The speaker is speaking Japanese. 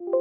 you